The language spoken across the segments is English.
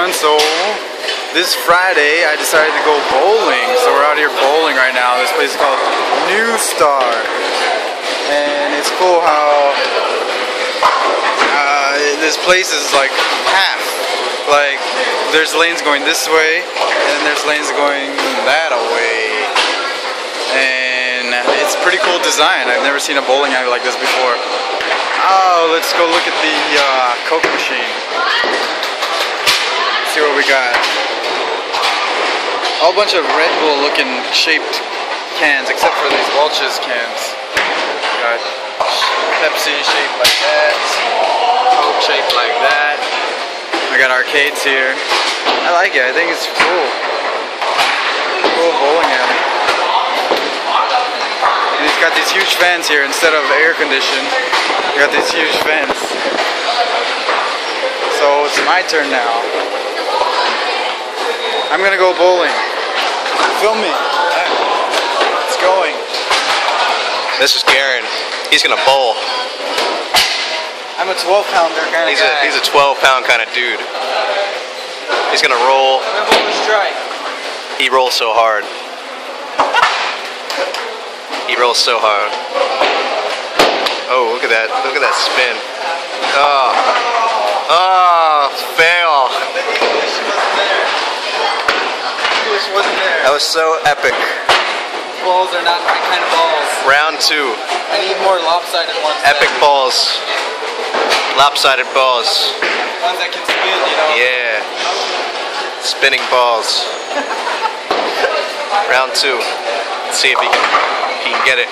everyone. So this Friday I decided to go bowling. So we're out here bowling right now. This place is called New Star. And it's cool how uh, this place is like half. Like there's lanes going this way and there's lanes going that way. And it's pretty cool design. I've never seen a bowling alley like this before. Oh, let's go look at the uh, Coke machine. See what we got. A whole bunch of Red Bull looking shaped cans, except for these Welch's cans. Got Pepsi shaped like that, Coke shaped like that. We got arcades here. I like it. I think it's cool. Cool bowling alley. And he's got these huge fans here instead of air conditioning. We got these huge fans. So it's my turn now. I'm gonna go bowling. Film me. It's going. This is Garen. He's gonna bowl. I'm a 12 pounder kind of He's guy. a he's a 12 pound kind of dude. He's gonna roll. I'm gonna bowl strike. He rolls so hard. He rolls so hard. Oh, look at that! Look at that spin. Ah. Ah, oh, oh, fail. The English wasn't there. English wasn't there. That was so epic. Balls are not my kind of balls. Round two. I need more lopsided ones. Epic that, balls. Lopsided balls. Ones that can spin, you know. Yeah. Spinning balls. Round two. Let's see if he can, if he can get it.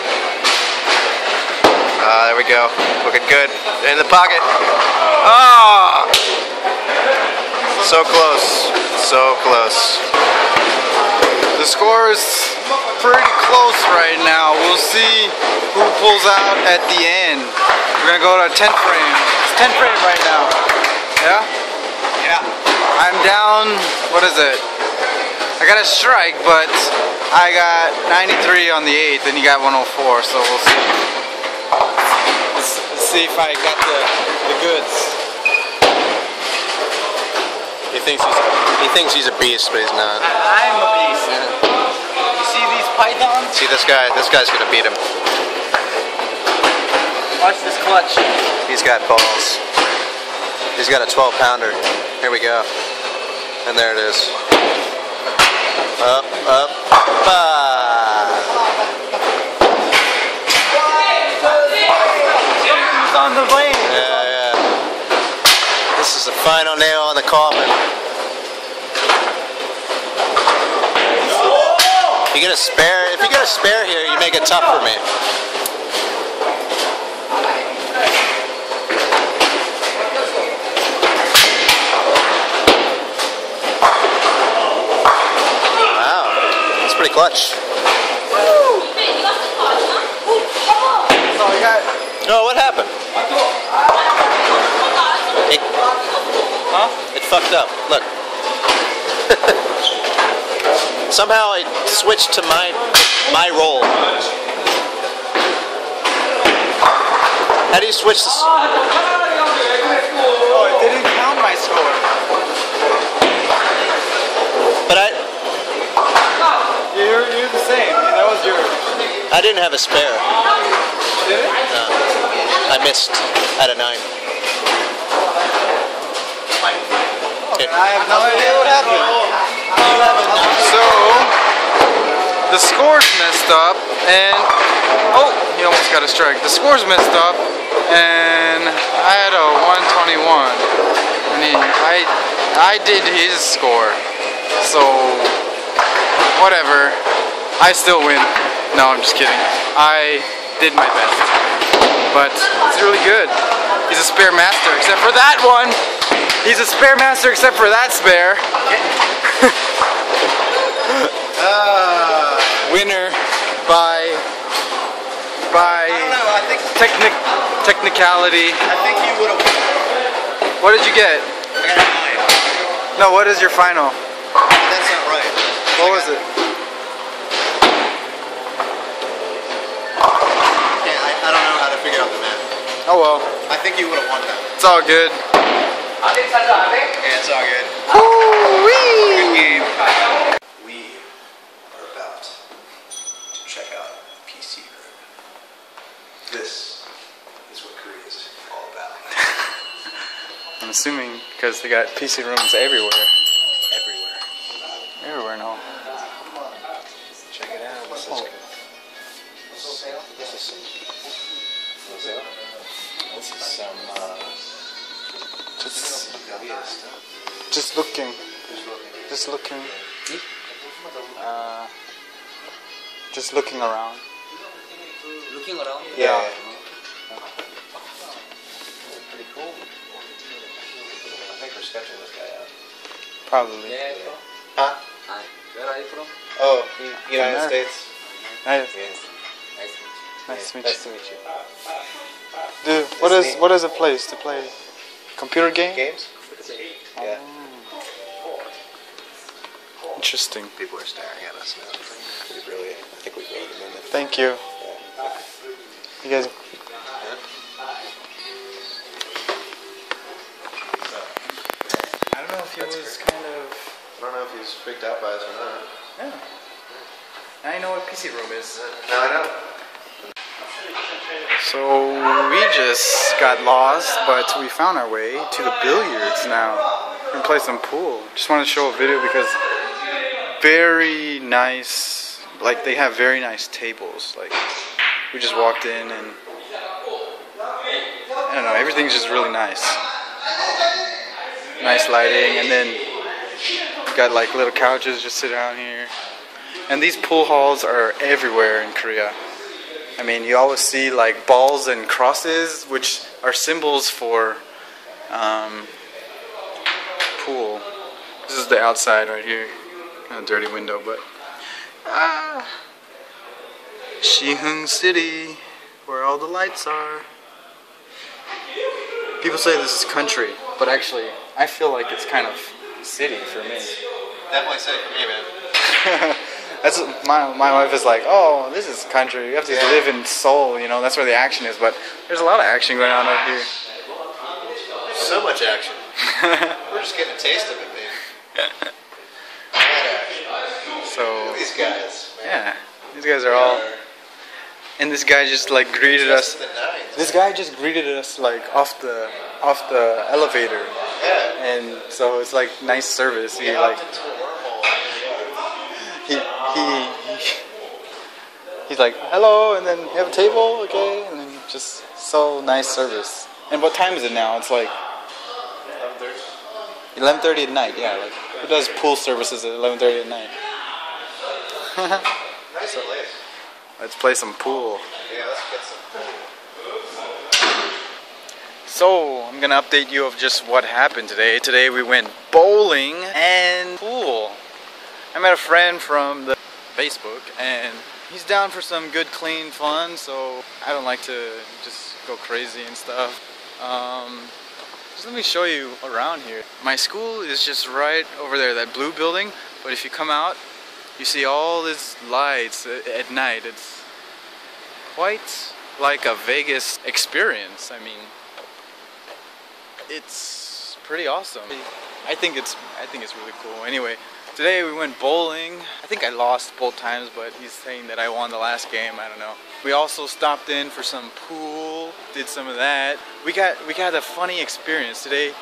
Ah, there we go. Looking good. In the pocket. Ah! So close. So close. The score is pretty close right now. We'll see who pulls out at the end. We're gonna go to 10 frame. It's 10 frame right now. Yeah? Yeah. I'm down, what is it? I got a strike, but I got 93 on the 8th and you got 104, so we'll see. Let's, let's see if I got the, the goods. He thinks he's he thinks he's a beast, but he's not. I, I'm a beast. You see these pythons? See this guy? This guy's gonna beat him. Watch this clutch. He's got balls. He's got a 12 pounder. Here we go. And there it is. Up, up, ah. It's on the lane. Yeah, yeah. This is the final nail on the coffin. You get a spare. If you get a spare here, you make it tough for me. Wow, that's pretty clutch. So we got, Oh, what happened? It, huh? it fucked up. Look. Somehow it switched to my my role. How do you switch this? Oh, it didn't count my score. But I You're, you're the same. That was yours. I didn't have a spare. Did it? No. I missed at a nine. I have no idea what happened. So, the score's messed up, and oh, he almost got a strike. The score's messed up, and I had a 121, and he, I, I did his score. So, whatever. I still win. No, I'm just kidding. I did my best, but it's really good. He's a spare master, except for that one. He's a spare master except for that spare. uh, winner by by I don't know. I think technic technicality. I think you would have. What did you get? I got a nine. No, what is your final? That's not right. What was it? Yeah, I, I don't know how to figure out the math. Oh well, I think you would have won that. it's all good. Yeah, it's all good. Good game. We are about to check out PC Room. This is what Korea is all about. I'm assuming because they got PC rooms everywhere. Everywhere. Everywhere now. Check it out. This is, Oh. this is, this is, this is some uh, Just, Korea stuff. just looking, Just looking. just looking. Uh, just looking around. Looking around. Yeah. Pretty cool. I think we're sketching this guy out. Probably. Where are? Huh? Hi. Where are you from? Oh, United America. States. Nice. Yes. Nice to meet you. Nice to meet Nice you. to meet you. Dude, what Nice to is meet what is a place to play? Computer game? Games? Yeah. Interesting. People are staring at us now. We really, I think we made them in it. Thank you. You guys. I don't know if he That's was great. kind of. I don't know if he's freaked out by us or not. Yeah. Now you know what PC room is. No, I know. So we just got lost, but we found our way to the billiards now. We're play some pool. Just want to show a video because very nice. Like they have very nice tables. Like we just walked in and I don't know. Everything's just really nice. Nice lighting, and then got like little couches just sit down here. And these pool halls are everywhere in Korea. I mean, you always see like balls and crosses, which are symbols for um. This is the outside right here. Kind of dirty window, but ah, Siheung City, where all the lights are. People say this is country, but actually, I feel like it's kind of city for me. Definitely city for me, man. That's my my wife is like, oh, this is country. You have to Yeah. live in Seoul, you know. That's where the action is. But there's a lot of action going on out here. So much action. We're just getting a taste of it, baby. So These guys. yeah, these guys are all. And this guy just like greeted us. to the nines. This guy just greeted us like off the off the elevator, Yeah. and so it's like nice service. He like hopped into a wormhole. he he. he He's like, hello, and then you have a table, okay, and then just so nice service. And what time is it now? It's like 11:30 at night. Yeah, like who does pool services at 11:30 at night? Nice place. Let's play some pool. Yeah, let's get some. So I'm gonna update you of just what happened today. Today we went bowling and pool. I met a friend from the Facebook, and he's down for some good, clean fun. So I don't like to just go crazy and stuff. Um, just let me show you around here. My school is just right over there, that blue building. But if you come out, you see all these lights at night. It's quite like a Vegas experience. I mean, it's pretty awesome. I think it's I think it's really cool. Anyway, today we went bowling. I think I lost both times, but he's saying that I won the last game. I don't know. We also stopped in for some pool, did some of that. We got we got a funny experience today.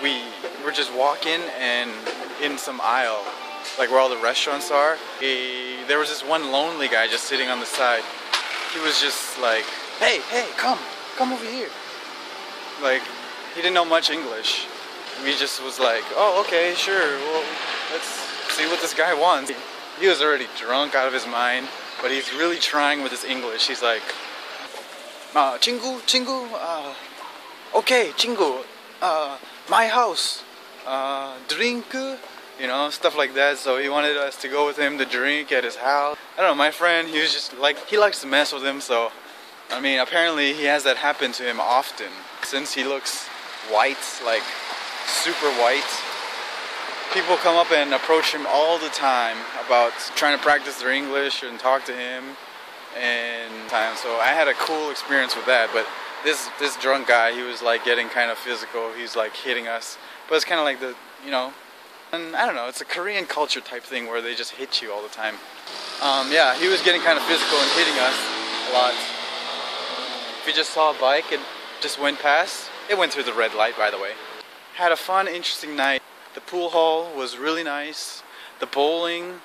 We were just walking and in some aisle, like where all the restaurants are. He, there was this one lonely guy just sitting on the side. He was just like, "Hey, hey, come, come over here." Like he didn't know much English. We just was like, oh, okay, sure. Well, let's see what this guy wants. He was already drunk out of his mind, but he's really trying with his English. He's like, uh, chingu, chingu, uh, okay, chingu, uh, my house, uh, drink, you know, stuff like that. So he wanted us to go with him to drink at his house. I don't know, my friend, he was just like, he likes to mess with him, so, I mean, apparently he has that happen to him often. Since he looks white, like super white, people come up and approach him all the time about trying to practice their English and talk to him and time. So I had a cool experience with that, but this this drunk guy, he was like getting kind of physical. He's like hitting us, but it's kind of like the you know, and I don't know. It's a Korean culture type thing where they just hit you all the time. Um, yeah, he was getting kind of physical and hitting us a lot. If you just saw a bike and just went past, it went through the red light, by the way. Had a fun, interesting night. The pool hall was really nice. The bowling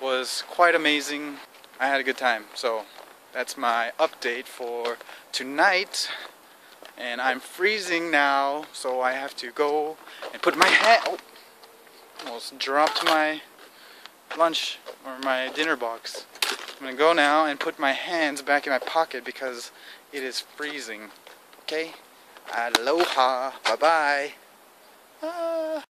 was quite amazing. I had a good time. So that's my update for tonight. And I'm freezing now, so I have to go and put my hat. Oh, almost dropped my lunch or my dinner box. I'm gonna go now and put my hands back in my pocket because it is freezing. Okay? Aloha. Bye bye. Ah.